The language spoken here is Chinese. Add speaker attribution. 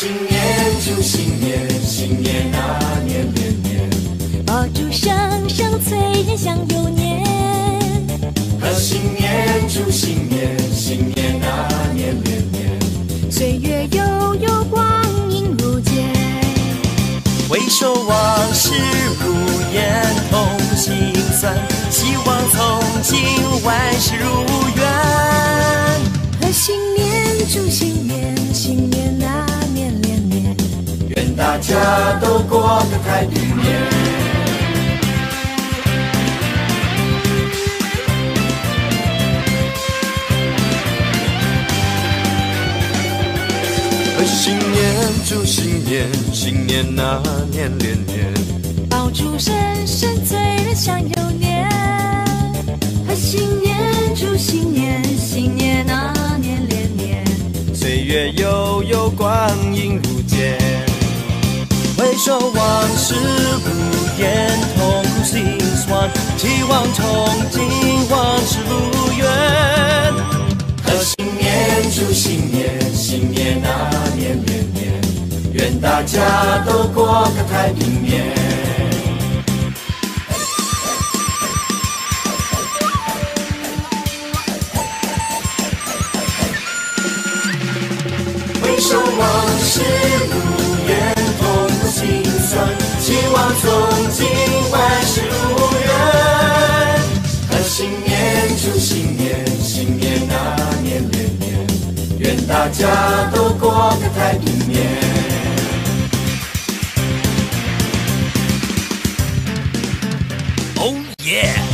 Speaker 1: 新年祝新年，新年那年连年，
Speaker 2: 爆竹声声催人想又年。
Speaker 1: 贺新年祝新年，新年那年连年，
Speaker 2: 岁月悠悠，光阴如箭。
Speaker 3: 回首往事如烟，痛心酸，希望从今万事如
Speaker 1: 大家都过个太平年。新年祝新年，新年那年连年，
Speaker 2: 爆竹声声催人想又年。贺新年祝新年，新年那年连年。
Speaker 3: 岁月悠悠，光阴如箭。回首往事如烟，痛苦心酸，期望从今往事如愿。
Speaker 1: 贺新年祝新年，新年那年连年，愿大家都过个太平年。回首往事大家都过个太平年。Oh yeah!